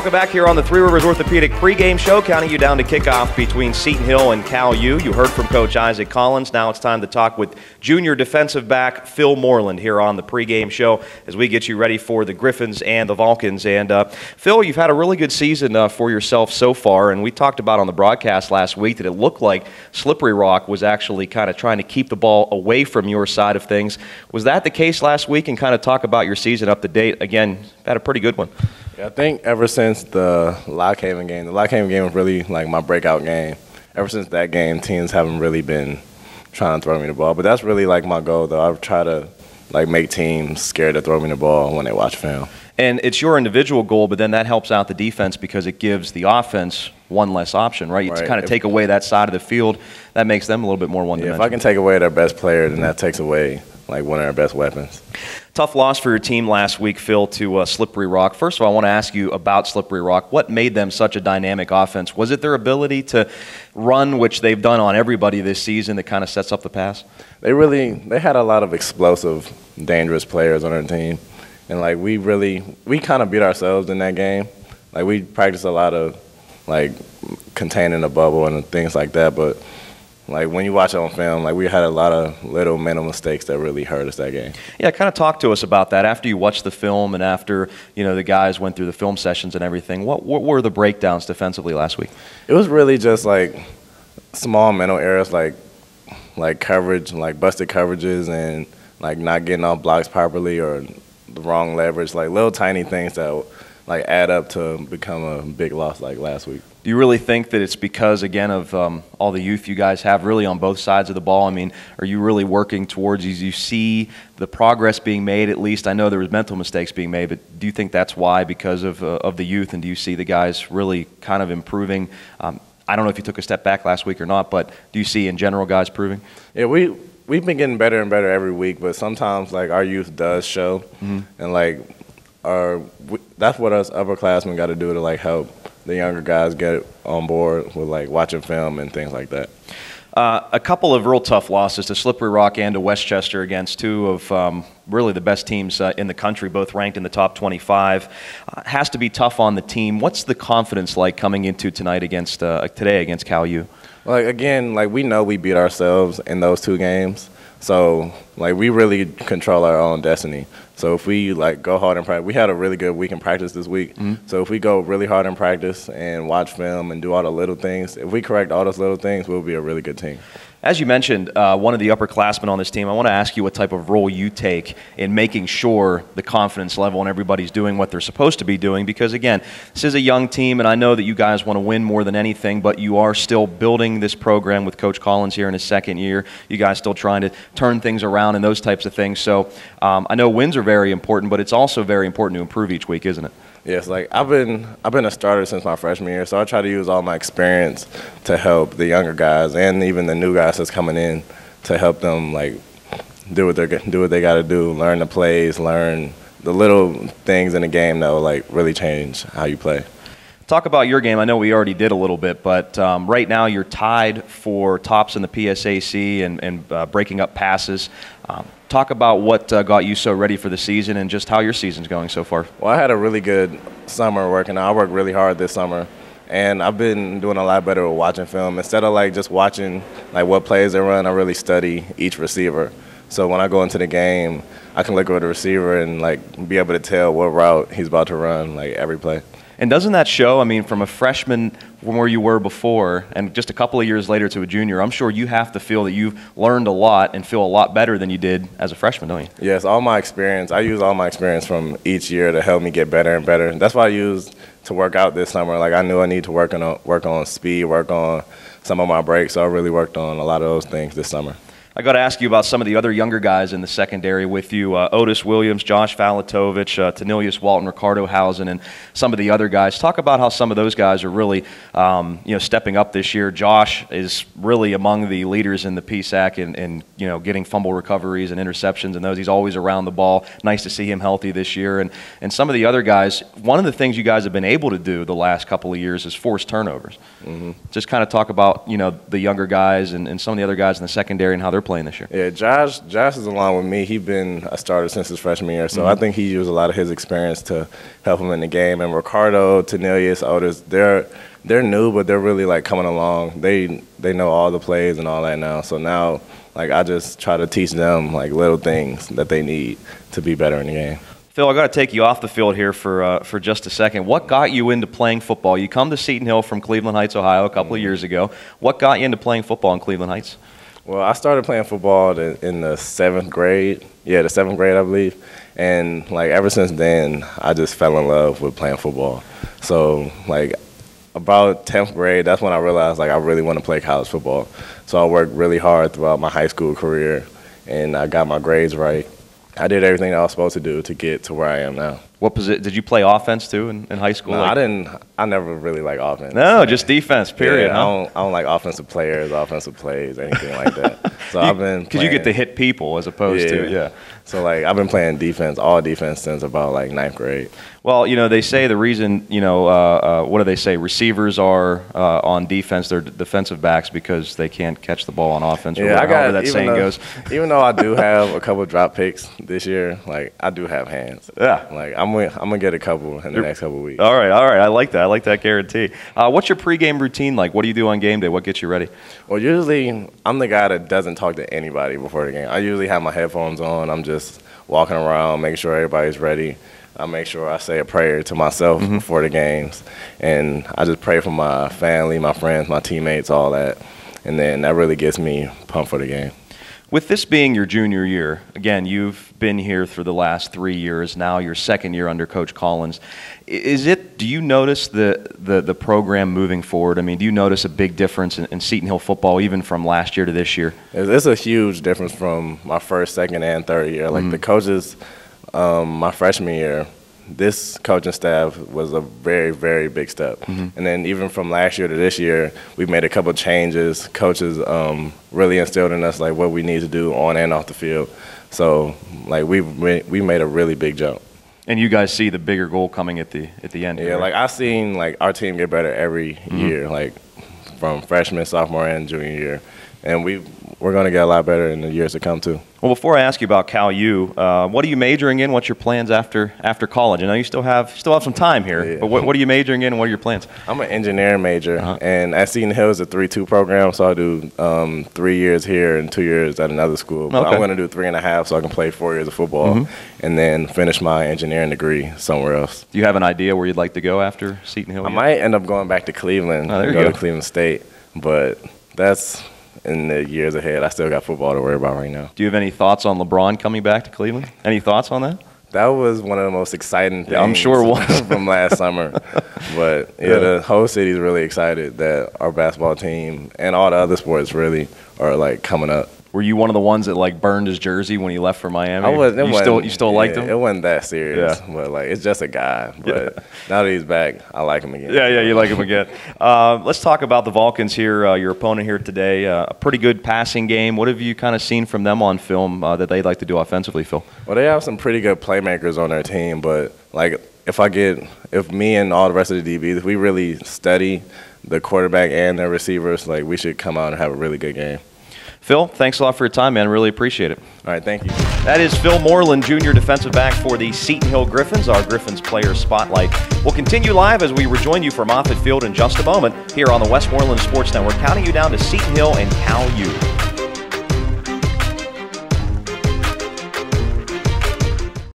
Welcome back here on the Three Rivers Orthopedic pregame show, counting you down to kickoff between Seton Hill and Cal U. You heard from Coach Isaac Collins. Now it's time to talk with junior defensive back Phil Moreland here on the pregame show as we get you ready for the Griffins and the Vulcans. And uh, Phil, you've had a really good season uh, for yourself so far, and we talked about on the broadcast last week that it looked like Slippery Rock was actually kind of trying to keep the ball away from your side of things. Was that the case last week? And kind of talk about your season up to date. Again, had a pretty good one. Yeah, I think ever since the Lock Haven game, the Lock Haven game was really like my breakout game. Ever since that game, teams haven't really been trying to throw me the ball. But that's really like my goal, though. I try to like make teams scared to throw me the ball when they watch film. And it's your individual goal, but then that helps out the defense because it gives the offense one less option, right? You Right. kind of If- take away that side of the field. That makes them a little bit more Yeah, one-dimensional. if I can take away their best player, then that takes away like one of their best weapons. Tough loss for your team last week, Phil, to uh, Slippery Rock. First of all, I want to ask you about Slippery Rock. What made them such a dynamic offense? Was it their ability to run, which they've done on everybody this season, that kind of sets up the pass? They really they had a lot of explosive, dangerous players on their team, and like we really we kind of beat ourselves in that game. Like we practiced a lot of like containing the bubble and things like that, but like when you watch it on film, like we had a lot of little mental mistakes that really hurt us that game. Yeah, kind of talk to us about that after you watched the film and after you know the guys went through the film sessions and everything. What, what were the breakdowns defensively last week? It was really just like small mental errors, like like coverage, like busted coverages, and like not getting off blocks properly or the wrong leverage, like little tiny things that like add up to become a big loss like last week. Do you really think that it's because, again, of um, all the youth you guys have really on both sides of the ball? I mean, are you really working towards, as you see the progress being made, at least? I know there was mental mistakes being made, but do you think that's why, because of, uh, of the youth, and do you see the guys really kind of improving? Um, I don't know if you took a step back last week or not, but do you see in general guys proving? Yeah, we we've been getting better and better every week, but sometimes like our youth does show, and like we, that's what us upperclassmen got to do to like help the younger guys get on board with like watching film and things like that. Uh, a couple of real tough losses to Slippery Rock and to West Chester against two of um, really the best teams uh, in the country, both ranked in the top 25. Uh, has to be tough on the team. What's the confidence like coming into tonight against uh, today against Cal U? Like again, like we know we beat ourselves in those two games. So like we really control our own destiny. So if we like go hard in practice, we had a really good week in practice this week. Mm-hmm. So if we go really hard in practice and watch film and do all the little things, if we correct all those little things, we'll be a really good team. As you mentioned, uh, one of the upperclassmen on this team, I want to ask you what type of role you take in making sure the confidence level and everybody's doing what they're supposed to be doing. Because, again, this is a young team, and I know that you guys want to win more than anything, but you are still building this program with Coach Collins here in his second year. You guys still trying to turn things around and those types of things. So um, I know wins are very important, but it's also very important to improve each week, isn't it? Yes, like I've been I've been a starter since my freshman year, so I try to use all my experience to help the younger guys and even the new guys that's coming in to help them like do what they do what they got to do, learn the plays, learn the little things in the game that will like really change how you play. Talk about your game. I know we already did a little bit, but um, right now you're tied for tops in the PSAC and, and uh, breaking up passes. Um, talk about what uh, got you so ready for the season and just how your season's going so far. Well, I had a really good summer working. I worked really hard this summer, and I've been doing a lot better with watching film. Instead of like just watching like what plays they run, I really study each receiver. So when I go into the game, I can look at the receiver and like be able to tell what route he's about to run like every play. And doesn't that show? I mean, from a freshman from where you were before, and just a couple of years later to a junior, I'm sure you have to feel that you've learned a lot and feel a lot better than you did as a freshman, don't you? Yes, all my experience. I use all my experience from each year to help me get better and better. That's why I used to work out this summer. Like I knew I need to work on work on speed, work on some of my breaks. So I really worked on a lot of those things this summer. I got to ask you about some of the other younger guys in the secondary with you uh, Otis Williams, Josh Valatovich, uh, Tanilius Walton, Ricardo Hausen, and some of the other guys. Talk about how some of those guys are really um, you know, stepping up this year. Josh is really among the leaders in the PSAC and, and you know, getting fumble recoveries and interceptions and those. He's always around the ball. Nice to see him healthy this year. And, and some of the other guys, one of the things you guys have been able to do the last couple of years is force turnovers. Just kind of talk about you know, the younger guys and, and some of the other guys in the secondary and how they're they're playing this year. Yeah, Josh. Josh is along with me. He's been a starter since his freshman year, so mm-hmm. I think he used a lot of his experience to help him in the game. And Ricardo, Tanelius, Otis, they're they're new, but they're really like coming along. They they know all the plays and all that now. So now, like I just try to teach them like little things that they need to be better in the game. Phil, I got to take you off the field here for uh, for just a second. What got you into playing football? You come to Seton Hill from Cleveland Heights, Ohio, a couple of years ago. What got you into playing football in Cleveland Heights? Well, I started playing football in the seventh grade. Yeah, the seventh grade, I believe. And like ever since then, I just fell in love with playing football. So like about 10th grade, that's when I realized like I really want to play college football. So I worked really hard throughout my high school career, and I got my grades right. I did everything I was supposed to do to get to where I am now. What position? Did you play offense too in, in high school? No, like? I didn't. I never really like offense. No, just defense. Period. Yeah, huh? I, don't, I don't like offensive players, offensive plays, anything like that. So you, I've been because you get to hit people as opposed yeah. to yeah. So like I've been playing defense, all defense since about like ninth grade. Well, you know they say the reason you know uh, uh, what do they say? Receivers are uh, on defense; they're defensive backs because they can't catch the ball on offense. Yeah, I got that saying though, goes. even though I do have a couple drop picks this year, like I do have hands. Yeah, like I'm gonna, I'm gonna get a couple in the You're, next couple weeks. All right, all right. I like that. I like that guarantee. Uh, what's your pregame routine like? What do you do on game day? What gets you ready? Well, usually I'm the guy that doesn't talk to anybody before the game. I usually have my headphones on. I'm just walking around, making sure everybody's ready. I make sure I say a prayer to myself mm-hmm. before the games, and I just pray for my family, my friends, my teammates, all that, and then that really gets me pumped for the game. With this being your junior year, again, you've been here for the last three years. Now your second year under Coach Collins. Is it? Do you notice the the, the program moving forward? I mean, do you notice a big difference in, in Seton Hill football, even from last year to this year? It's a huge difference from my first, second, and third year. Like mm-hmm. the coaches, um, my freshman year, this coaching staff was a very, very big step. Mm-hmm. And then even from last year to this year, we've made a couple changes. Coaches um, really instilled in us like what we need to do on and off the field. So like we we made a really big jump. And you guys see the bigger goal coming at the at the end. Yeah, like I've seen like our team get better every mm-hmm. year, like from freshman, sophomore, and junior year, and we we're going to get a lot better in the years to come too. Well, before I ask you about Cal U, uh, what are you majoring in? What's your plans after after college? I know you still have still have some time here, yeah. but what, what, are you majoring in? and What are your plans? I'm an engineering major, uh-huh. and at Seton Hill is a three-two program, so I do um, three years here and two years at another school. But okay. I'm going to do three and a half, so I can play four years of football, mm-hmm. and then finish my engineering degree somewhere else. Do you have an idea where you'd like to go after Seton Hill? I yet? might end up going back to Cleveland. Oh, there you go, go to Cleveland State, but that's in the years ahead. I still got football to worry about right now. Do you have any thoughts on LeBron coming back to Cleveland? Any thoughts on that? That was one of the most exciting things. Yeah, I'm sure was from last summer. But yeah, yeah, the whole city's really excited that our basketball team and all the other sports really are like coming up. Were you one of the ones that like burned his jersey when he left for Miami? I was. You still you still yeah, liked him? It wasn't that serious. Yeah. But like it's just a guy. But yeah. now that he's back, I like him again. Yeah, yeah, you like him again. Uh, let's talk about the Vulcans here. Uh, your opponent here today. Uh, a pretty good passing game. What have you kind of seen from them on film uh, that they'd like to do offensively, Phil? Well, they have some pretty good playmakers on their team, but like if I get if me and all the rest of the DBs, if we really study the quarterback and their receivers, like we should come out and have a really good game. Phil, thanks a lot for your time, man. Really appreciate it. All right, thank you. That is Phil Moreland, junior defensive back for the Seton Hill Griffins, our Griffins player spotlight. We'll continue live as we rejoin you from Offutt Field in just a moment here on the Westmoreland Sports Network, counting you down to Seton Hill and Cal U.